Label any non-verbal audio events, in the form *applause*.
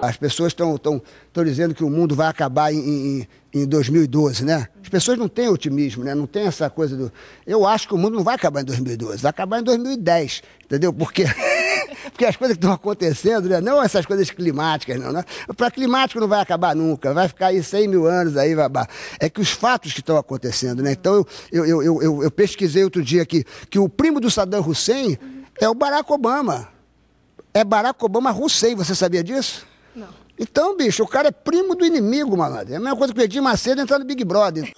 as pessoas estão dizendo que o mundo vai acabar em, em, em 2012, né? As pessoas não têm otimismo, né? Não tem essa coisa do. Eu acho que o mundo não vai acabar em 2012, vai acabar em 2010, entendeu? Porque. *laughs* Porque as coisas que estão acontecendo, né? não essas coisas climáticas, não. Né? Para climático não vai acabar nunca, vai ficar aí 100 mil anos aí. Vai... É que os fatos que estão acontecendo, né? Então eu, eu, eu, eu, eu pesquisei outro dia aqui que o primo do Saddam Hussein é o Barack Obama. É Barack Obama Hussein, você sabia disso? Então, bicho, o cara é primo do inimigo, malandro. É a mesma coisa que o Edir Macedo entrar no Big Brother.